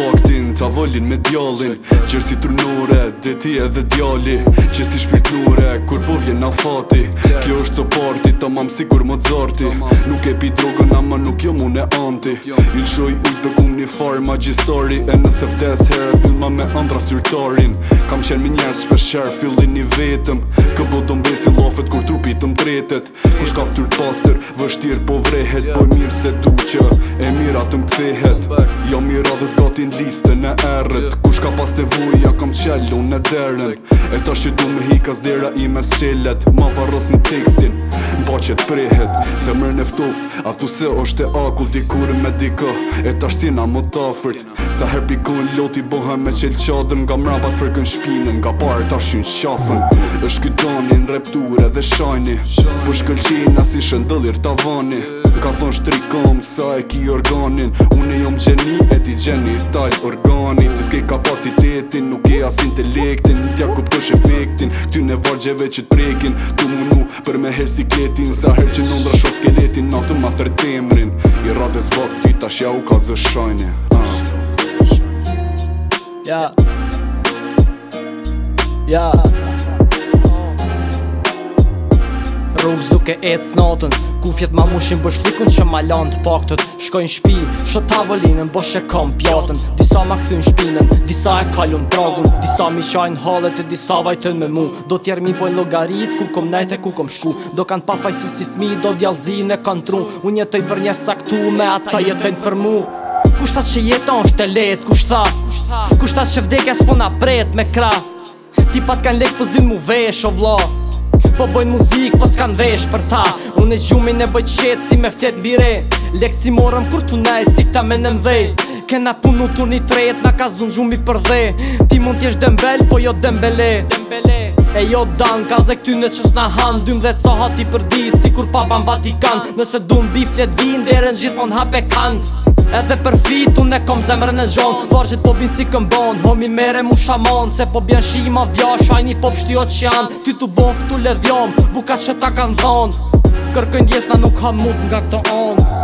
faktin Ta volin me djallin Gjerë si trunore, dhe ti edhe djalli Gjerë si shpirtnure, kur po vjen na fati Kjo është të parti, ta mam si kur më të zarti Nuk e pi drogën, ama nuk jo mune anti Il shoj ujtë për kum një farë magjistari E nëse vdes herë, pëll ma me andra syrtarin Kam qenë me njerës shpesher, fillin një vetëm Këbo të si lafet, kur trupit të mbretet Kush ka ftyrë pastër, vështirë po vrehet Po mirë se tu që, e mirë atëm më kthehet radhës gati në liste në erët Kush ka pas të vuja kam qellu në derën E ta shqytu me hikas dira i mes qelet Ma varros në tekstin Mba që t'prehes Se mërë neftof A thu se është e akull t'i kurë me dikë E ta shtina më t'afërt Sa her pikon loti bohe me qellë qadën Nga mrabat fërkën shpinën Nga parë ta shqyn shafën është kytani në repture dhe shajni Për shkëllqin si shëndëllir t'avani yeah. Ka thon shtrikom sa e ki organin Une jom gjeni e ti gjeni taj organi Ti s'ke kapacitetin, nuk e as intelektin Tja ku pëtësh efektin, ty në vargjeve që t'prekin Tu mu nu për me her si kletin Sa her që nëndra shof skeletin, na të ma thërtemrin I rrate zbak ty tash ja u ka të zëshajni ah. Ja Ja rrugës duke ec notën Kufjet ma mushin bëshlikun që ma lanë të paktët Shkojnë shpi, shë tavolinën, bo e kom pjatën Disa ma këthyn shpinën, disa e kalun dragun Disa mi shajnë halet e disa vajtën me mu Do tjerë mi pojnë logarit, ku kom nejtë e ku kom shku Do kanë pa fajsi si fmi, do djallzin e kanë tru Unë jetoj për njerë këtu me ata jetojnë për mu Kushtas që jeton është e letë, kushta Kushtas që vdekja s'pona bret me kra Tipat kanë lek pës po mu vesh o vla Po bojnë muzikë, po s'kan vesh për ta Unë e gjumin e bëjt qetë, si me fletë bire Lekë si morëm kur të nejtë si këta me në Kena punu të një trejt, na ka zunë gjumi për dhe Ti mund t'jesh dëmbel, po jo dembele, dembele. E jo dan, ka ty në qës na han Dym dhe soha ti për dit, si kur papan vatikan Nëse dum bi flet vin, dhe rën gjithmon hape kan Edhe për fit unë e kom zemrën e zhon Vargjit po bin si këmbon Homi mere mu shamon Se po bjen shima vja Shajni po pështio të shjan Ty tu bon t'u ledhjom Bukat që ta kanë dhon Kërkojnë djesna nuk ha mut nga këto onë